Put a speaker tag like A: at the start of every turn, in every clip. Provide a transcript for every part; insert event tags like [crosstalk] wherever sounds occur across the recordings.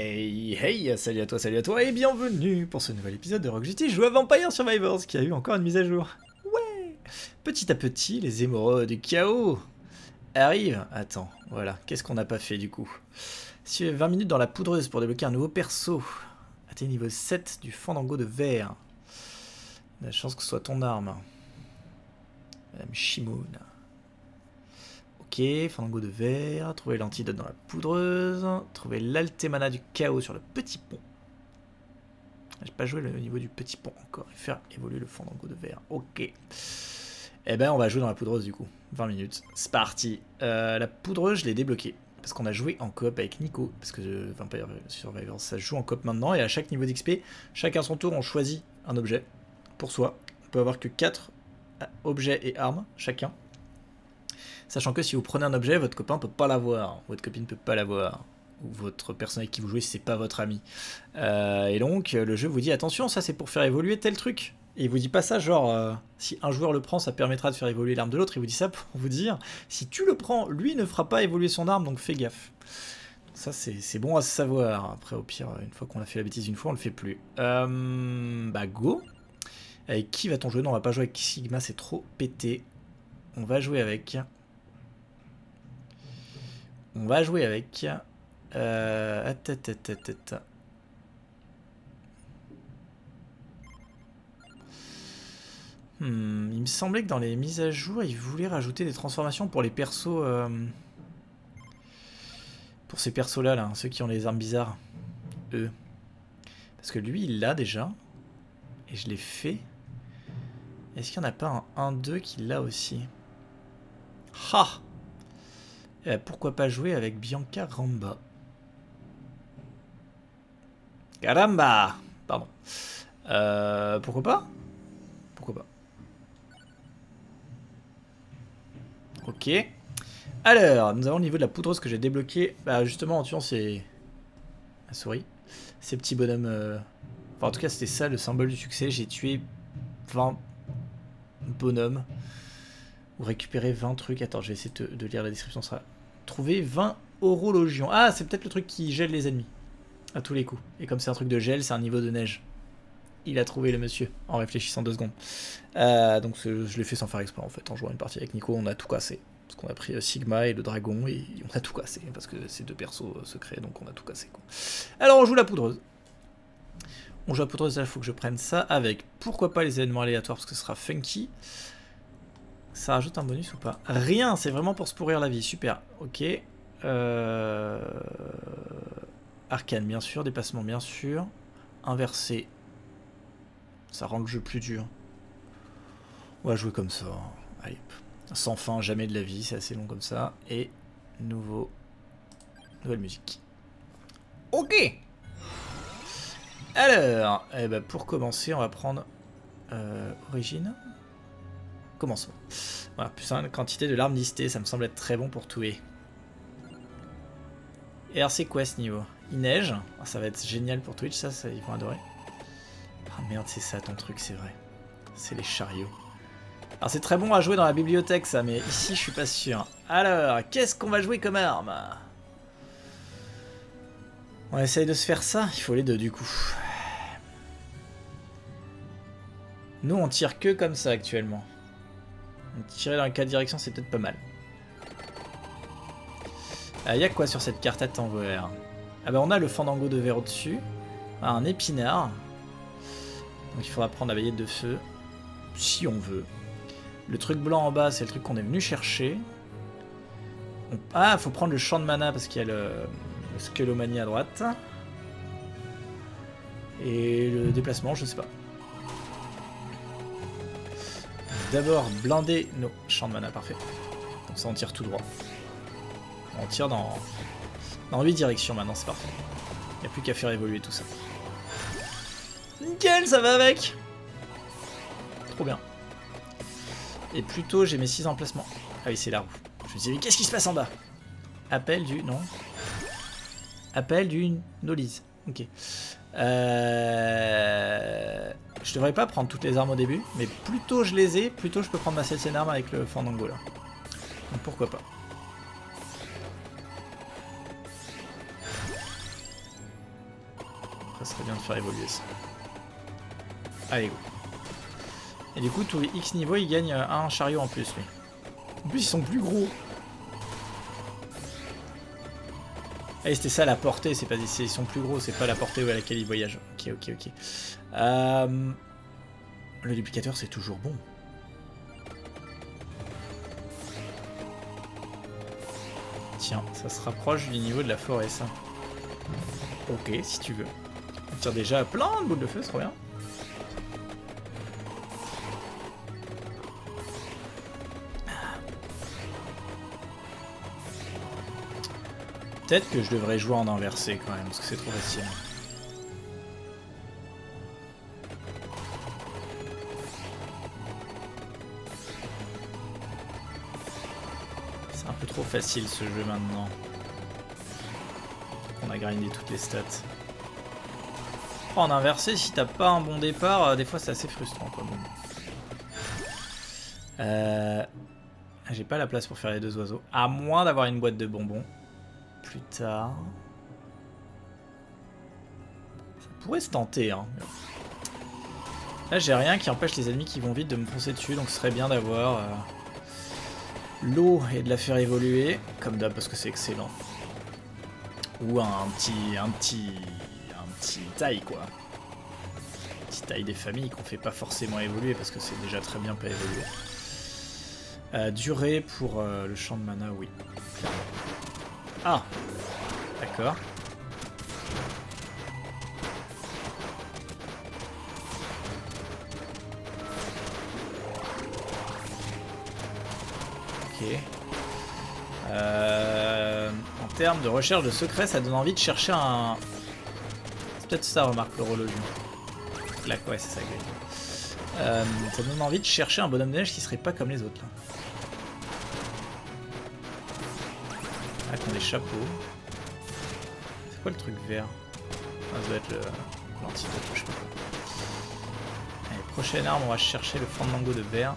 A: Hey hey, salut à toi, salut à toi et bienvenue pour ce nouvel épisode de Rock GT. Joue à Vampire Survivors qui a eu encore une mise à jour. Ouais Petit à petit, les émeraudes du chaos arrivent. Attends, voilà, qu'est-ce qu'on n'a pas fait du coup? Suivez 20 minutes dans la poudreuse pour débloquer un nouveau perso. Atteignez niveau 7 du fandango de verre. La chance que ce soit ton arme. Madame Shimoun. Ok, fandango de verre, trouver l'antidote dans la poudreuse, trouver l'altemana du chaos sur le petit pont. J'ai pas joué le niveau du petit pont encore, et faire évoluer le fandango de verre. Ok. Eh ben on va jouer dans la poudreuse du coup, 20 minutes. C'est parti. Euh, la poudreuse je l'ai débloquée, parce qu'on a joué en coop avec Nico, parce que Vampire Survivors ça joue en coop maintenant, et à chaque niveau d'XP, chacun son tour on choisit un objet pour soi. On peut avoir que 4 objets et armes chacun. Sachant que si vous prenez un objet, votre copain peut pas l'avoir, votre copine peut pas l'avoir, ou votre personne avec qui vous jouez c'est pas votre ami. Euh, et donc le jeu vous dit attention, ça c'est pour faire évoluer tel truc. Et il vous dit pas ça genre euh, si un joueur le prend, ça permettra de faire évoluer l'arme de l'autre. Il vous dit ça pour vous dire si tu le prends, lui ne fera pas évoluer son arme, donc fais gaffe. Ça c'est bon à savoir. Après au pire, une fois qu'on a fait la bêtise une fois, on le fait plus. Euh, bah go. Avec qui va-t-on jouer? Non, on va pas jouer avec Sigma, c'est trop pété. On va jouer avec on va jouer avec... Euh... Hmm, il me semblait que dans les mises à jour, ils voulaient rajouter des transformations pour les persos... Euh, pour ces persos-là, là, ceux qui ont les armes bizarres. Eux. Parce que lui, il l'a déjà. Et je l'ai fait. Est-ce qu'il n'y en a pas un 1-2 qui l'a aussi? Ha euh, pourquoi pas jouer avec Bianca Ramba? Caramba Pardon. Euh, pourquoi pas? Pourquoi pas? Ok. Alors, nous avons le niveau de la poudreuse que j'ai débloqué. Bah, justement, en tuant ces... La souris. Ces petits bonhommes... Euh, enfin, en tout cas, c'était ça le symbole du succès. J'ai tué 20 bonhommes. Ou récupérer 20 trucs. Attends, je vais essayer de, lire la description. Ça Trouver 20 horologions. Ah, c'est peut-être le truc qui gèle les ennemis. À tous les coups. Et comme c'est un truc de gel, c'est un niveau de neige. Il a trouvé le monsieur en réfléchissant deux secondes. Euh, donc je l'ai fait sans faire exprès en fait. En jouant une partie avec Nico, on a tout cassé. Parce qu'on a pris euh, Sigma et le dragon et on a tout cassé. Parce que c'est deux persos euh, secrets, donc on a tout cassé. Alors on joue la poudreuse. On joue la poudreuse, il faut que je prenne ça avec pourquoi pas les événements aléatoires parce que ce sera funky. Ça rajoute un bonus ou pas Rien, c'est vraiment pour se pourrir la vie. Super, ok. Euh... Arcane, bien sûr. Dépassement, bien sûr. Inversé. Ça rend le jeu plus dur. On va jouer comme ça. Sans fin, jamais de la vie. C'est assez long comme ça. Et nouveau... Nouvelle musique. Ok Alors, eh ben pour commencer, on va prendre... Euh, origine Commençons. Voilà, plus une quantité de larmes listées, ça me semble être très bon pour tuer. Et alors c'est quoi ce niveau? Il neige, ah, ça va être génial pour Twitch, ça, ça ils vont adorer. Ah merde, c'est ça ton truc, c'est vrai. C'est les chariots. Alors c'est très bon à jouer dans la bibliothèque ça, mais ici je suis pas sûr. Alors, qu'est-ce qu'on va jouer comme arme? On essaye de se faire ça, il faut les deux du coup. Nous on tire que comme ça actuellement. Tirer dans les quatre directions, c'est peut-être pas mal. Il ah, y a quoi sur cette carte? Attends voir. Ah bah on a le fandango de verre au-dessus. Ah, un épinard. Donc il faudra prendre la baguette de feu. Si on veut. Le truc blanc en bas, c'est le truc qu'on est venu chercher. Ah, faut prendre le champ de mana parce qu'il y a le, le à droite. Et le déplacement, je sais pas. D'abord blinder nos champs de mana, parfait. Comme ça on tire tout droit. On tire dans, dans 8 directions maintenant, c'est parfait. Il a plus qu'à faire évoluer tout ça. Nickel, ça va avec Trop bien. Et plutôt j'ai mes 6 emplacements. Ah oui, c'est la roue. Je me disais, qu'est-ce qui se passe en bas? Appel du... Non. Appel du Nolise. Ok. Euh... Je devrais pas prendre toutes les armes au début, mais plus tôt je les ai, plus tôt je peux prendre ma septième arme avec le Fandango là. Donc pourquoi pas. Ça serait bien de faire évoluer ça. Allez, go. Et du coup, tous les X niveaux, ils gagnent un chariot en plus, lui. En plus, ils sont plus gros. Eh, c'était ça la portée, c'est pas ils sont plus gros, c'est pas la portée à laquelle ils voyagent. Ok, ok. Euh, le duplicateur, c'est toujours bon. Tiens, ça se rapproche du niveau de la forêt, ça. Ok, si tu veux. On tire déjà plein de boules de feu, c'est trop bien. Peut-être que je devrais jouer en inversé quand même, parce que c'est trop facile. Facile ce jeu maintenant. On a grindé toutes les stats. en inversé, si t'as pas un bon départ, euh, des fois c'est assez frustrant quand même. Euh... J'ai pas la place pour faire les deux oiseaux. À moins d'avoir une boîte de bonbons plus tard. Ça pourrait se tenter, hein. Là, j'ai rien qui empêche les ennemis qui vont vite de me foncer dessus, donc ce serait bien d'avoir euh, l'eau et de la faire évoluer, comme d'hab, parce que c'est excellent. Ou un petit, un petit, un petit taille, quoi. Un petit taille des familles qu'on fait pas forcément évoluer, parce que c'est déjà très bien pas évoluer. Euh, durée pour euh, le champ de mana, oui. Ah D'accord. Euh, en termes de recherche de secrets, ça donne envie de chercher un... C'est peut-être ça, remarque l'horologe. Là, ouais, c'est ça euh, Ça donne envie de chercher un bonhomme de neige qui serait pas comme les autres, là. des chapeaux. C'est quoi le truc vert? Ah, Ça doit être l'antidote, je sais pas. Allez, prochaine arme, on va chercher le fandango de verre.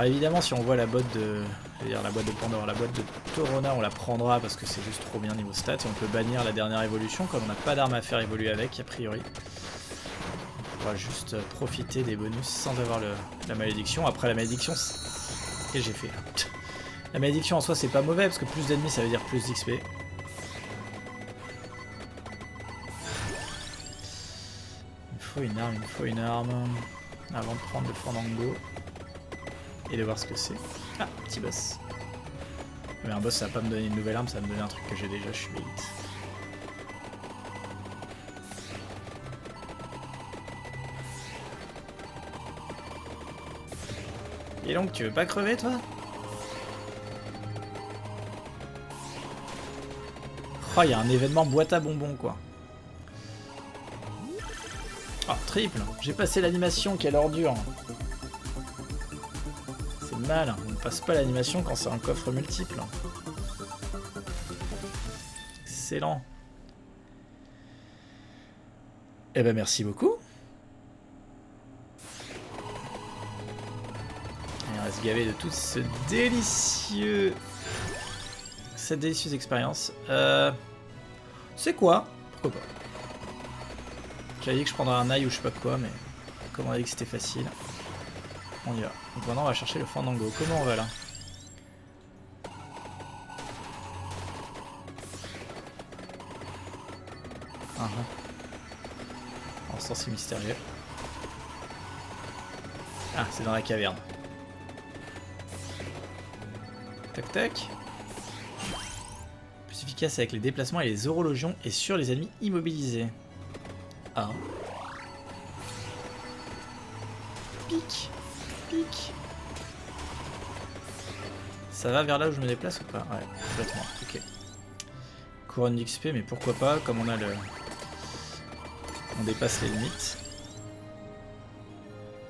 A: Alors évidemment si on voit la boîte de. dire la boîte de Pandore, la boîte de Torona on la prendra parce que c'est juste trop bien niveau stats et on peut bannir la dernière évolution comme on n'a pas d'arme à faire évoluer avec a priori. On va juste profiter des bonus sans avoir la malédiction. Après la malédiction... Que j'ai fait La malédiction en soi c'est pas mauvais parce que plus d'ennemis ça veut dire plus d'XP. Il faut une arme, il faut une arme. Avant de prendre le fandango. Et de voir ce que c'est. Ah, petit boss. Mais un boss ça va pas me donner une nouvelle arme, ça va me donner un truc que j'ai déjà, je suis vite. Et donc, tu veux pas crever, toi? Oh, il y a un événement boîte à bonbons, quoi. Oh, triple J'ai passé l'animation, quelle ordure Mal, on ne passe pas l'animation quand c'est un coffre multiple. Excellent. Eh ben merci beaucoup. se gaver de tout ce délicieux... Cette délicieuse expérience. Euh... C'est quoi? Pourquoi pas J'avais dit que je prendrais un ail ou je sais pas quoi, mais comme on a dit que c'était facile, on va. Donc maintenant on va chercher le fandango. Comment on va là? Uh -huh. En sens mystérieux. Ah, c'est dans la caverne. Tac tac. Plus efficace avec les déplacements et les horologions et sur les ennemis immobilisés. Ah. Ça va vers là où je me déplace ou pas? Ouais, complètement. Ok. Couronne d'XP, mais pourquoi pas, comme on a le... On dépasse les limites.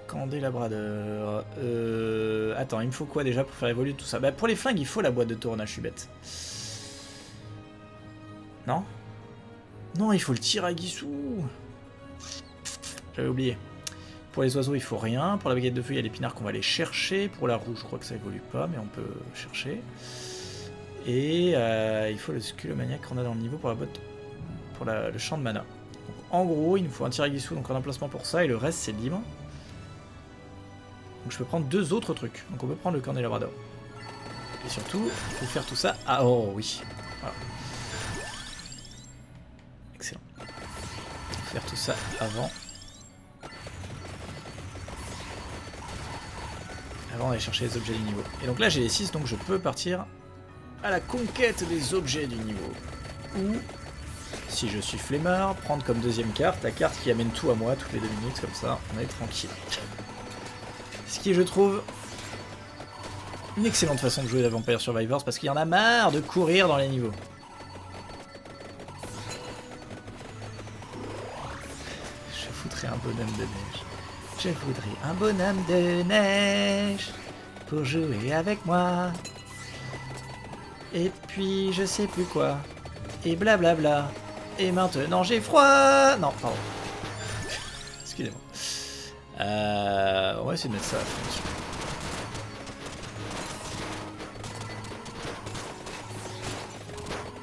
A: Candélabradeur. Euh... Attends, il me faut quoi déjà pour faire évoluer tout ça? Bah pour les flingues, il faut la boîte de tournage, je suis bête. Non? Non, il faut le tir à Guissou J'avais oublié. Pour les oiseaux, il faut rien. Pour la baguette de feu, il y a l'épinard qu'on va aller chercher. Pour la rouge, je crois que ça évolue pas, mais on peut chercher. Et euh, il faut le sculomaniac qu'on a dans le niveau pour la botte, pour le champ de mana. Donc, en gros, il nous faut un tiragisou, donc un emplacement pour ça, et le reste c'est libre. Donc je peux prendre deux autres trucs. Donc on peut prendre le cornet labrador. Et surtout, il faut faire tout ça. Ah oh oui. Excellent. Faire tout ça avant. Avant d'aller chercher les objets du niveau. Et donc là j'ai les 6, donc je peux partir à la conquête des objets du niveau. Ou, si je suis flemmard, prendre comme deuxième carte la carte qui amène tout à moi toutes les deux minutes, comme ça on est tranquille. Ce qui je trouve, une excellente façon de jouer la Vampire Survivors parce qu'il y en a marre de courir dans les niveaux. Je foutrais un bonhomme de neige. Je voudrais un bonhomme de neige pour jouer avec moi. Et puis je sais plus quoi. Et blablabla. Et maintenant j'ai froid. Non, pardon. [laughs] Excusez-moi. Euh, on va essayer de mettre ça à.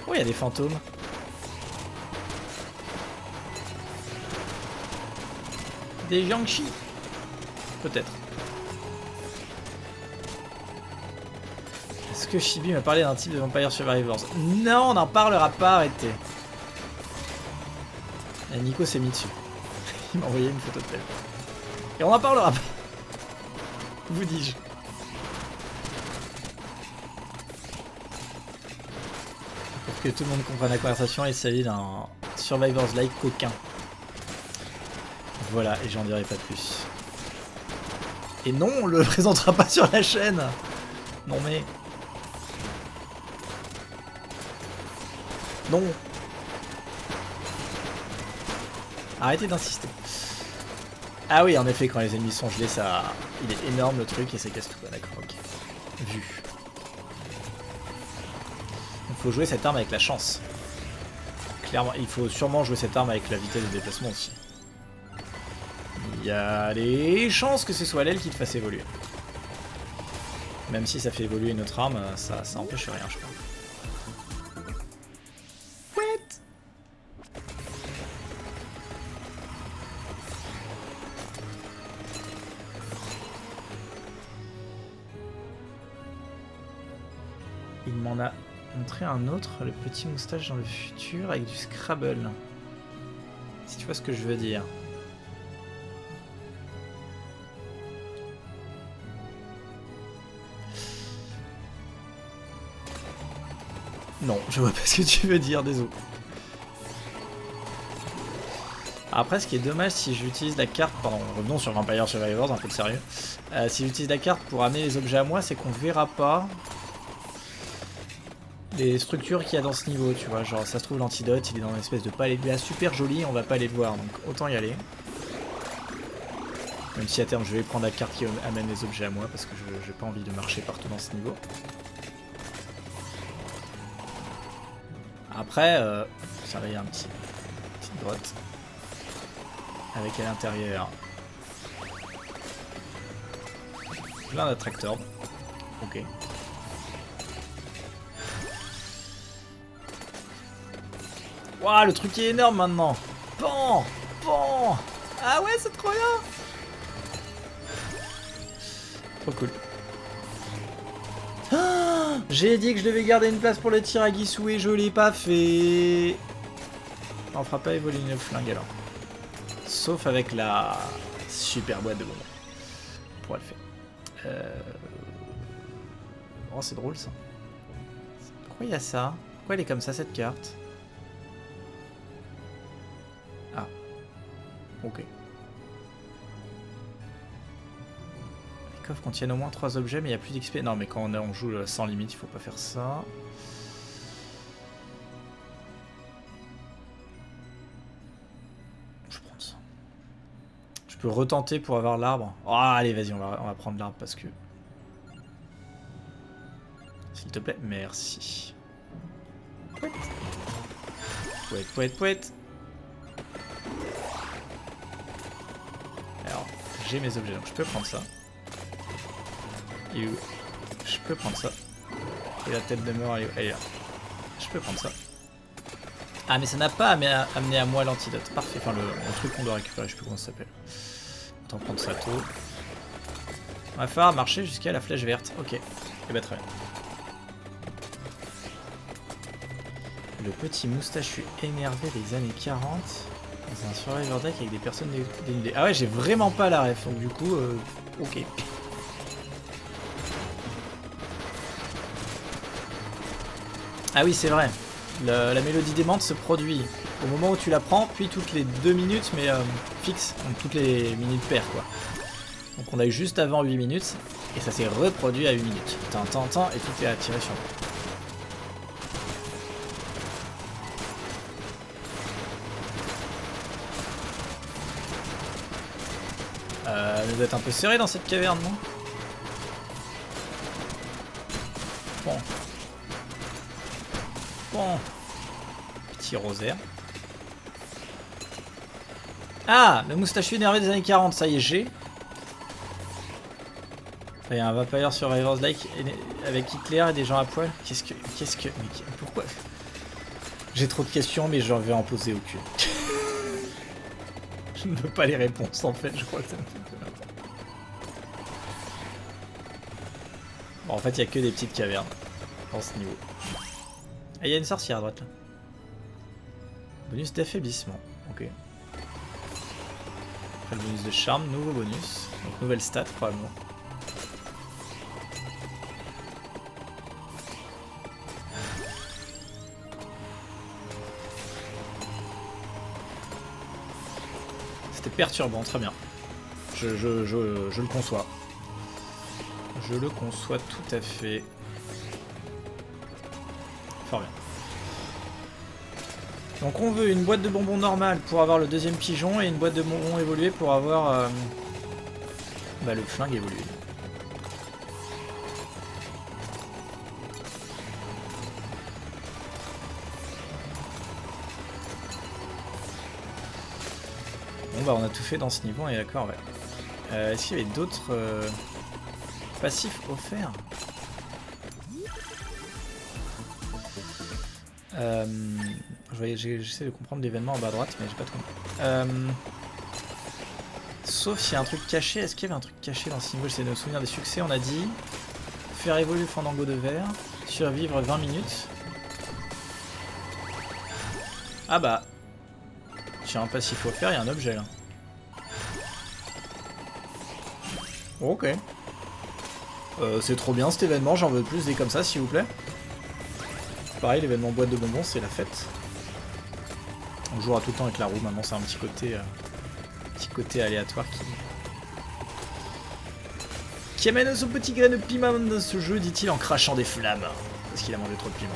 A: Oh, il y a des fantômes. Des Yangshi Peut-être. Est-ce que Shibi m'a parlé d'un type de Vampire Survivors? Non, on n'en parlera pas, arrêtez. Et Nico s'est mis dessus. [laughs] Il m'a envoyé une photo de tête. Et on en parlera pas. [laughs] Vous dis-je. Pour que tout le monde comprenne la conversation, il s'agit d'un Survivors like coquin. Voilà, et j'en dirai pas plus. Et non, on le [laughs] présentera pas sur la chaîne Non mais... Non Arrêtez d'insister. Ah oui, en effet, quand les ennemis sont gelés, ça, il est énorme le truc et ça casse tout. D'accord, ok. Vu. Il faut jouer cette arme avec la chance. Clairement, il faut sûrement jouer cette arme avec la vitesse de déplacement aussi. Il y a des chances que ce soit l'aile qui te fasse évoluer. Même si ça fait évoluer notre arme, ça, ça empêche rien, je crois. un autre, le petit moustache dans le futur avec du Scrabble. Si tu vois ce que je veux dire. Non, je vois pas ce que tu veux dire, désolé. Après, ce qui est dommage, si j'utilise la carte, pardon, revenons sur Vampire Survivors, un peu de sérieux. Euh, si j'utilise la carte pour amener les objets à moi, c'est qu'on verra pas les structures qu'il y a dans ce niveau, tu vois. Genre, ça se trouve, l'antidote, il est dans une espèce de palais de super joli, on va pas aller le voir, donc autant y aller. Même si à terme, je vais prendre la carte qui amène les objets à moi, parce que je j'ai pas envie de marcher partout dans ce niveau. Après, euh, ça va, y a un petit, une petite grotte. Avec à l'intérieur plein d'attracteurs. Ok. Waouh, le truc est énorme maintenant. Bon, bon. Ah ouais, c'est trop bien. Trop cool. Ah, j'ai dit que je devais garder une place pour le tir à Guissou et je l'ai pas fait. On fera pas évoluer une flingue alors. Sauf avec la super boîte de bombes. On pourra le faire. Euh... Oh, c'est drôle ça. Pourquoi il y a ça? Pourquoi elle est comme ça cette carte? Ok. Contiennent au moins 3 objets, mais il n'y a plus d'XP. Non, mais quand on, joue euh, sans limite, il faut pas faire ça. Je prends ça. Je peux retenter pour avoir l'arbre. Oh, allez, vas-y, on va, on va prendre l'arbre parce que... S'il te plaît, merci. Pouette, pouette, pouette. j'ai mes objets, donc je peux prendre ça. Je peux prendre ça. Et la tête de mort, elle est là. Je peux prendre ça. Ah mais ça n'a pas amené à moi l'antidote. Parfait, enfin le, truc qu'on doit récupérer, je sais plus comment ça s'appelle. Autant prendre ça tôt. On va falloir marcher jusqu'à la flèche verte. Ok, et eh bah très bien. Le petit moustachu énervé des années 40 dans un survivor deck avec des personnes dénudées. Ah ouais, j'ai vraiment pas la ref, donc du coup, euh, ok. Ah oui, c'est vrai. la mélodie démente se produit au moment où tu la prends, puis toutes les deux minutes, mais euh, fixe, donc toutes les minutes paires, quoi. Donc on a eu juste avant 8 minutes, et ça s'est reproduit à 8 minutes. Tant, tant, tant, et tout est attiré sur moi. Euh, vous êtes un peu serré dans cette caverne, non? Rosaire. Ah Le moustachu énervé des années 40, ça y est, j'ai. Il y a un Vampire Survivors Like avec Hitler et des gens à poil. Qu'est-ce que... Qu'est-ce que... Mais pourquoi? J'ai trop de questions, mais j'en vais en poser aucune. [laughs] je ne veux pas les réponses, en fait. Je crois que ça me fait peur. Bon, en fait, il n'y a que des petites cavernes dans ce niveau. Ah, il y a une sorcière à droite, là. Bonus d'affaiblissement. Ok. Après le bonus de charme, nouveau bonus. Donc nouvelle stat, probablement. perturbant, très bien. Je, je, le conçois. Je le conçois tout à fait. Fort bien. Donc on veut une boîte de bonbons normale pour avoir le deuxième pigeon et une boîte de bonbons évoluée pour avoir euh, bah, le flingue évolué. Bah, on a tout fait dans ce niveau, et d'accord, ouais. Euh, est-ce qu'il y avait d'autres euh, passifs offerts? Euh, J'essaie de comprendre l'événement en bas à droite, mais j'ai pas tout compris. sauf s'il y a un truc caché. Est-ce qu'il y avait un truc caché dans ce niveau J'essaie de me souvenir des succès. On a dit faire évoluer fandango de verre, survivre 20 minutes. Ah bah, sur un passif offert, il y a un objet là. Ok. Euh, c'est trop bien cet événement, j'en veux plus des comme ça s'il vous plaît. Pareil, l'événement boîte de bonbons, c'est la fête. On jouera tout le temps avec la roue, maintenant c'est un petit côté, euh, petit côté aléatoire qui... Qui amène son petit grain de piment dans ce jeu, dit-il en crachant des flammes. Parce qu'il a mangé trop de piment.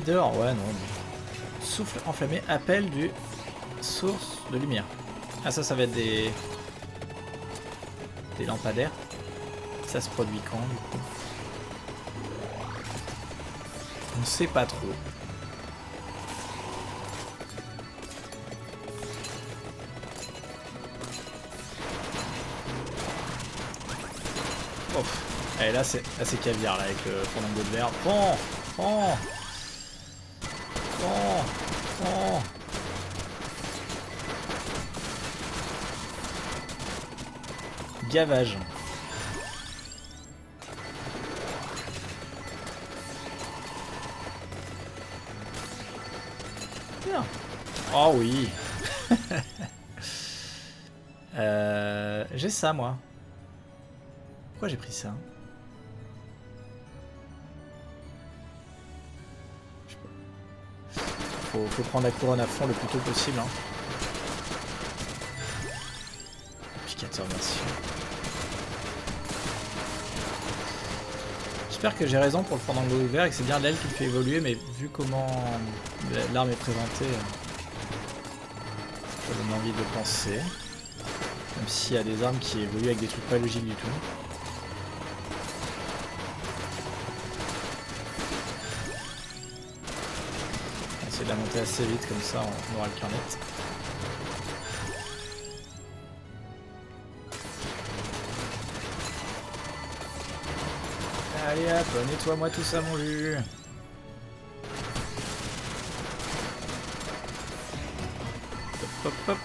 A: d'or, ouais, non. Souffle enflammé, appel du source de lumière. Ah, ça, ça va être des. des lampadaires. Ça se produit quand, du coup? On sait pas trop. Et là c'est caviar là avec le fondant de verre. Bon, bon. Gavage. Oh oui. [laughs] euh, j'ai ça moi. Pourquoi j'ai pris ça? Faut, prendre la couronne à fond le plus tôt possible. Hein. J'espère que j'ai raison pour le fandango ouvert et que c'est bien l'aile qui le fait évoluer, mais vu comment l'arme est présentée, euh, ça donne envie de penser. Même s'il y a des armes qui évoluent avec des trucs pas logiques du tout. On va essayer de la monter assez vite, comme ça on aura le carnet. Allez hop, nettoie-moi tout ça mon jus. Hop hop hop.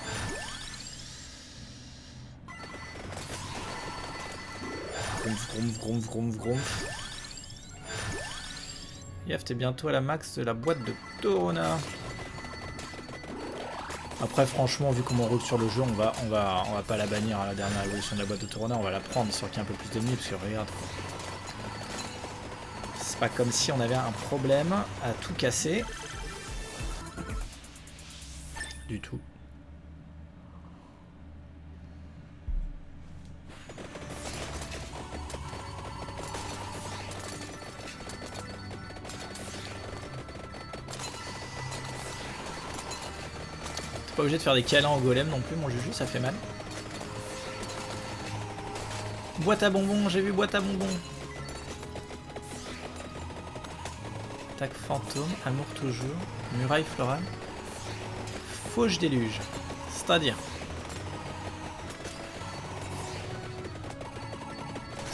A: Vroom vroom vroom. Yaf, t'es bientôt à la max de la boîte de Torona. Après, franchement, vu comment on roule sur le jeu, on va, on va, on va pas la bannir à la dernière évolution de la boîte de Torona, on va la prendre, ait un peu plus d'ennemis, parce que regarde. Pas comme si on avait un problème à tout casser. Du tout. pas obligé de faire des câlins au golem non plus, mon juju, ça fait mal. Boîte à bonbons, j'ai vu boîte à bonbons. Attaque fantôme, amour toujours, muraille florale, fauche déluge. C'est-à-dire.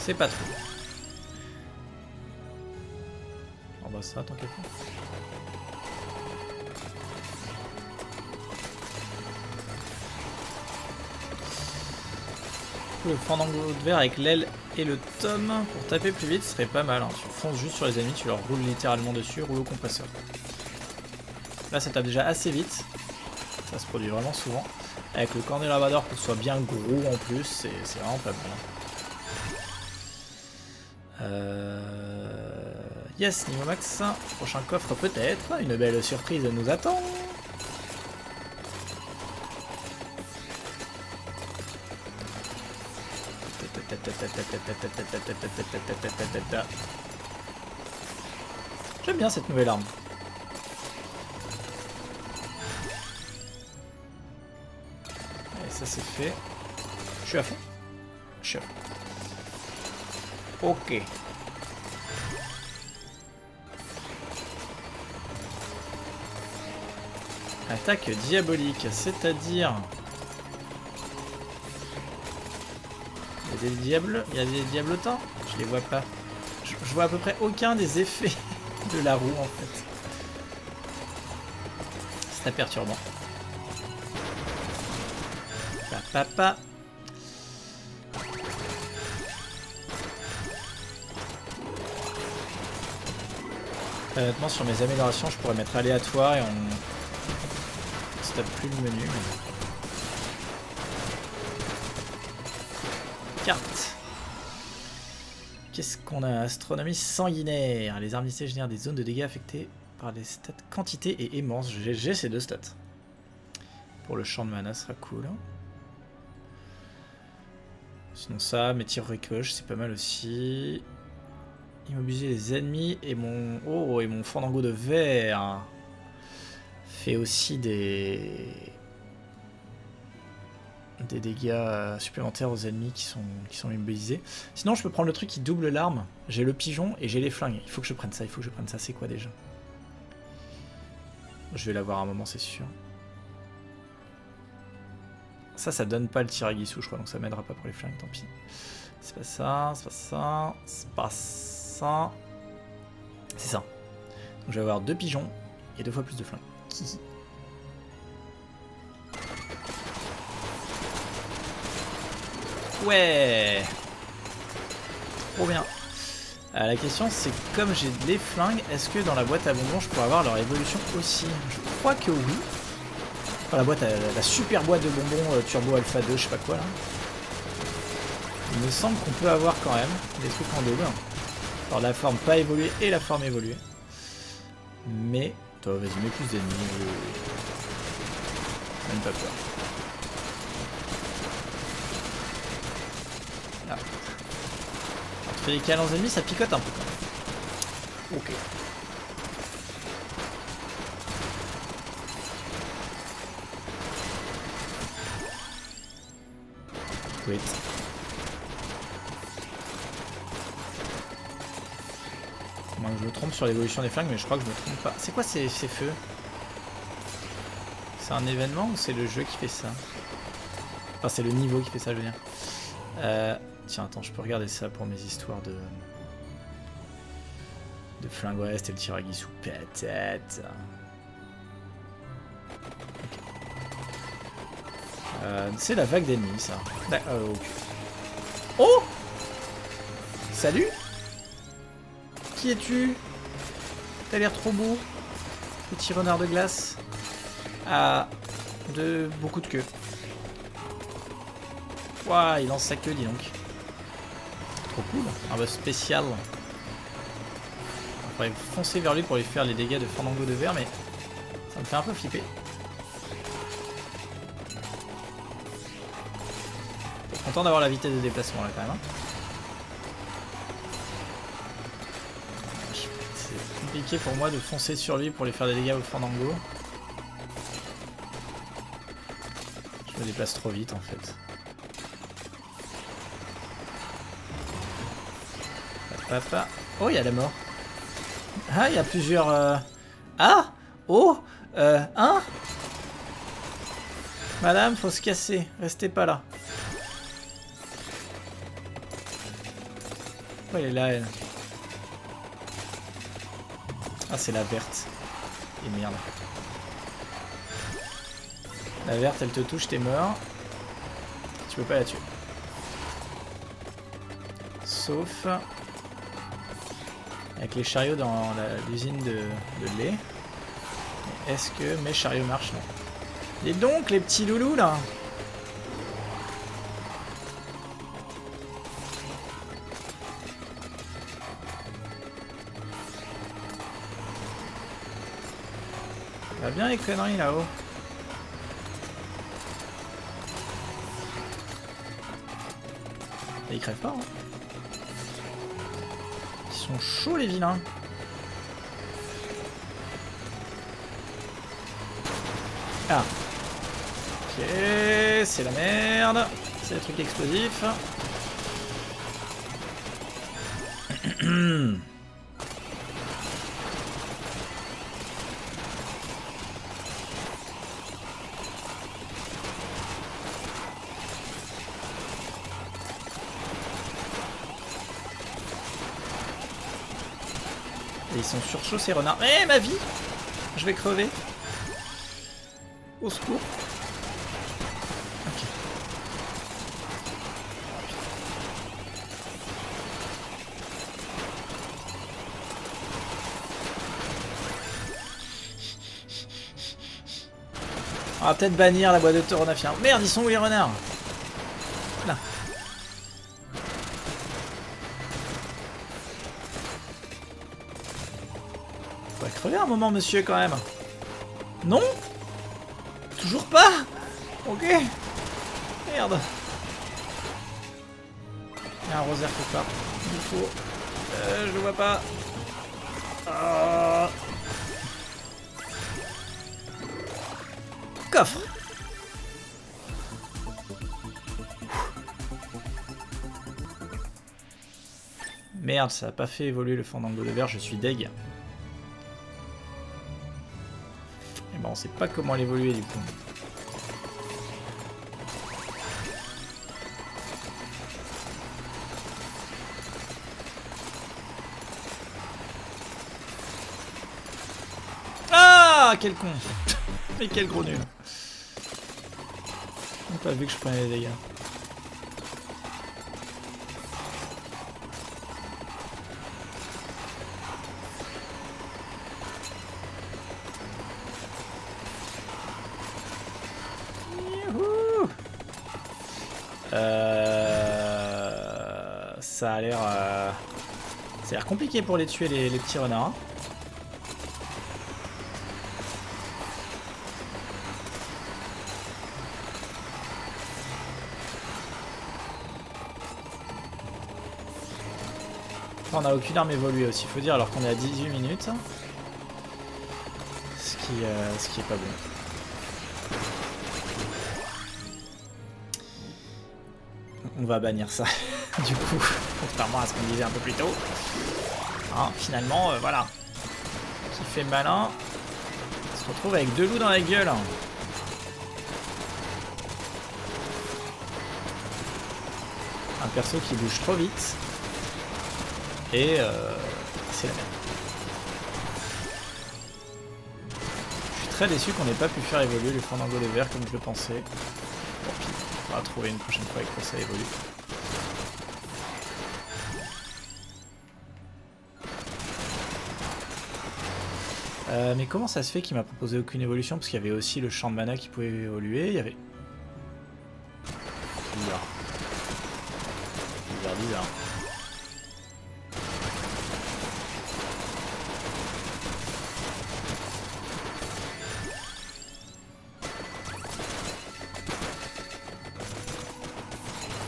A: C'est pas trop. On va ça, tant qu'à le fandango de verre avec l'aile et le tome pour taper plus vite serait pas mal. Hein. Tu fonces juste sur les ennemis, tu leur roules littéralement dessus, rouleau compresseur. Là ça tape déjà assez vite. Ça se produit vraiment souvent. Avec le cornet lavador pour que ce soit bien gros en plus, c'est vraiment pas mal. Hein. Euh... Yes, niveau max. Prochain coffre peut-être. Une belle surprise nous attend. J'aime bien cette nouvelle arme. Et ça c'est fait. Je suis à fond. Je suis à. Ok. Attaque diabolique, c'est-à-dire Il y a des diables, il des diablotins Je les vois pas. Je, vois à peu près aucun des effets [laughs] de la roue en fait. C'est perturbant. Papa. Honnêtement, sur mes améliorations, je pourrais mettre aléatoire et on se tape plus le menu. Qu'est-ce qu'on a? Astronomie sanguinaire. Les armes génèrent des zones de dégâts affectées par les stats quantité et aimance. J'ai ces deux stats. Pour le champ de mana, sera cool. Sinon ça, mes tirs ricoche, c'est pas mal aussi. Immobiliser les ennemis et mon... Oh, et mon fandango de verre fait aussi des des dégâts euh, supplémentaires aux ennemis qui sont, qui sont immobilisés. Sinon, je peux prendre le truc qui double l'arme. J'ai le pigeon et j'ai les flingues. Il faut que je prenne ça, il faut que je prenne ça. C'est quoi déjà? Je vais l'avoir à un moment, c'est sûr. Ça, ça donne pas le tir à Guissou, je crois, donc ça m'aidera pas pour les flingues, tant pis. C'est pas ça, c'est pas ça, c'est pas ça. C'est ça. Donc je vais avoir deux pigeons et deux fois plus de flingues. Ouais Trop bien. Euh, la question c'est comme j'ai des flingues, est-ce que dans la boîte à bonbons je pourrais avoir leur évolution aussi? Je crois que oui. Enfin, la boîte, la super boîte de bonbons euh, Turbo Alpha 2, je sais pas quoi là. Il me semble qu'on peut avoir quand même des trucs en double. Alors la forme pas évoluée et la forme évoluée. Mais... Toi vas-y mets plus d'ennemis. Même pas peur. Fais des câlins ennemis, ça picote un peu Ok. Wait. Moi, je me trompe sur l'évolution des flingues, mais je crois que je me trompe pas. C'est quoi ces, ces feux? C'est un événement ou c'est le jeu qui fait ça? Enfin, c'est le niveau qui fait ça, je veux dire. Euh, tiens, attends, je peux regarder ça pour mes histoires de... De flingue. Ouais, c'était le tir à sous patate. Euh, c'est la vague d'ennemis, ça. Euh, oh Salut Qui es-tu? T'as l'air trop beau. Petit renard de glace. Ah, de beaucoup de queue. Waouh, il lance sa queue, dis donc. Cool. Un boss spécial. On pourrait foncer vers lui pour lui faire les dégâts de Fandango de verre, mais ça me fait un peu flipper. Content d'avoir la vitesse de déplacement là quand même. Hein. C'est compliqué pour moi de foncer sur lui pour lui faire des dégâts au Fandango. Je me déplace trop vite en fait. Papa. Oh, il y a la mort. Ah, il y a plusieurs... Euh, ah Oh Euh... Hein Madame, faut se casser. Restez pas là. Pourquoi elle est là, elle Ah, c'est la verte. Et merde. La verte, elle te touche, t'es mort. Tu peux pas la tuer. Sauf... Avec les chariots dans l'usine de, lait. Est-ce que mes chariots marchent Non? Et donc, les petits loulous, là Va bien les conneries là-haut. Ils crèvent pas, hein sont chauds les vilains. Ah. Ok, c'est la merde. C'est le truc explosif. [clears throat] surchauds ces renards. Eh ma vie Je vais crever. Au secours. Ok. On va peut-être bannir la boîte de Toronafien. Merde, ils sont où les renards? Moment, monsieur, quand même. Non? Toujours pas? Ok. Merde. Il y a un rosaire quelque part. Il faut... Euh, je le vois pas. Ah. Coffre Merde, ça a pas fait évoluer le fandango de verre, je suis deg. Sait pas comment l'évoluer du coup. Ah Quel con [laughs] Mais quel gros nul On pas vu que je prenais les dégâts. Ça a l'air... Euh... L'air compliqué pour les tuer, les, petits renards. on a aucune arme évoluée aussi, faut dire, alors qu'on est à 18 minutes. Ce qui, euh, ce qui est pas bon. On va bannir ça. [laughs] du coup, contrairement à ce qu'on disait un peu plus tôt. Ah, finalement, euh, voilà. Qui fait malin on se retrouve avec deux loups dans la gueule. Hein. Un perso qui bouge trop vite. Et euh, c'est la merde. Je suis très déçu qu'on n'ait pas pu faire évoluer le Fandango des Verts comme je le pensais. Tant pis, on va trouver une prochaine fois avec quoi ça évolue. Euh, mais comment ça se fait qu'il m'a proposé aucune évolution? Parce qu'il y avait aussi le champ de mana qui pouvait évoluer. Il y avait... Bizarre. Bizarre, bizarre.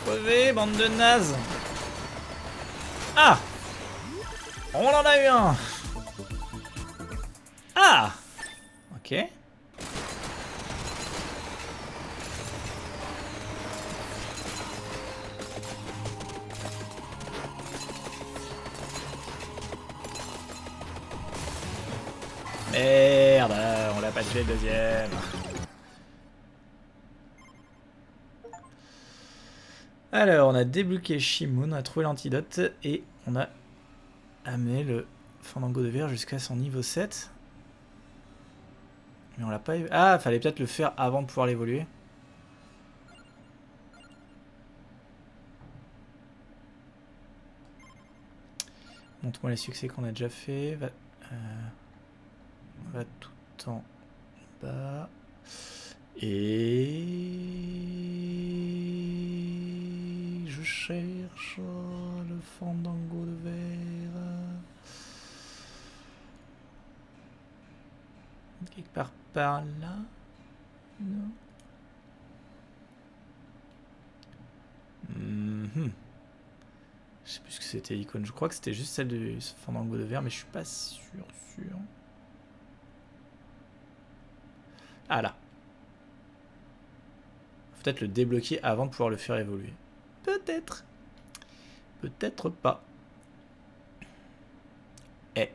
A: Crevez, bande de nazes Ah On en a eu un Merde, on l'a pas tué le deuxième. Alors, on a débloqué Shimoon, on a trouvé l'antidote et on a amené le Fandango de verre jusqu'à son niveau 7. Mais on l'a pas... Ah, fallait peut-être le faire avant de pouvoir l'évoluer. Montre-moi les succès qu'on a déjà fait. Euh, va tout en bas. Et... Je cherche le fandango de verre. Quelque part par là Non mhm. Je sais plus ce que c'était l'icône. Je crois que c'était juste celle de Fandango de verre, mais je suis pas sûr, sûr. Ah là. Peut-être le débloquer avant de pouvoir le faire évoluer. Peut-être. Peut-être pas. Eh.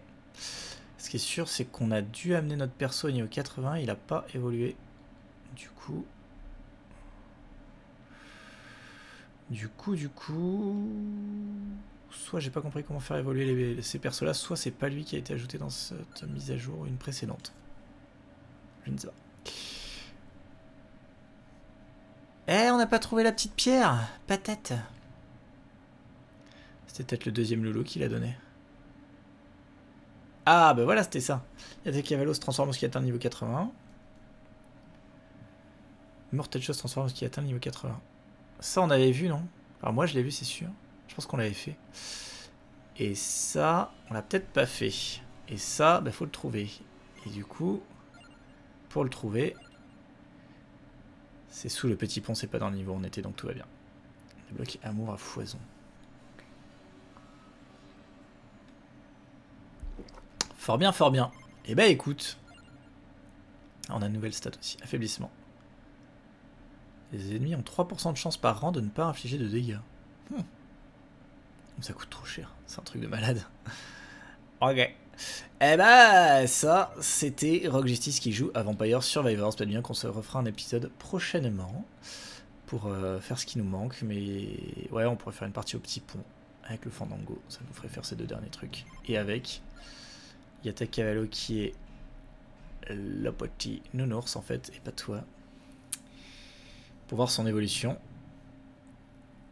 A: Ce qui est sûr, c'est qu'on a dû amener notre perso au niveau 80, il n'a pas évolué. Du coup... Du coup, du coup... Soit j'ai pas compris comment faire évoluer ces persos-là, soit c'est pas lui qui a été ajouté dans cette mise à jour, une précédente. Je ne sais pas. Eh, on n'a pas trouvé la petite pierre Patate C'était peut-être le deuxième Lolo qui l'a donné. Ah, bah voilà, c'était ça. Yatek Cavalo se transforme qui atteint niveau 80. Mortal Chose se transforme qui atteint le niveau 80. Ça, on avait vu, non? Alors moi, je l'ai vu, c'est sûr. Je pense qu'on l'avait fait. Et ça, on l'a peut-être pas fait. Et ça, bah faut le trouver. Et du coup, pour le trouver, c'est sous le petit pont, c'est pas dans le niveau où on était, donc tout va bien. Débloquer amour à foison. Fort bien, fort bien. Eh ben écoute. On a une nouvelle stat aussi. Affaiblissement. Les ennemis ont 3% de chance par rang de ne pas infliger de dégâts. Hmm. Ça coûte trop cher. C'est un truc de malade. [laughs] ok. Eh ben, ça, c'était Rock Justice qui joue à Vampire Survivors. Peut-être bien qu'on se refera un épisode prochainement pour euh, faire ce qui nous manque. Mais ouais, on pourrait faire une partie au petit pont avec le Fandango. Ça nous ferait faire ces deux derniers trucs. Et avec Yata Cavallo qui est le petit nounours en fait, et pas toi. Pour voir son évolution.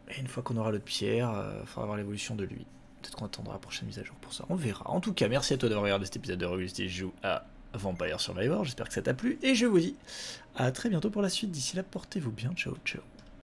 A: Et une fois qu'on aura l'autre pierre, il euh, faudra voir l'évolution de lui. Peut-être qu'on attendra la prochaine mise à jour pour ça. On verra. En tout cas, merci à toi d'avoir regardé cet épisode de Robusty joue à Vampire Survivor. J'espère que ça t'a plu. Et je vous dis à très bientôt pour la suite. D'ici là, portez-vous bien. Ciao, ciao.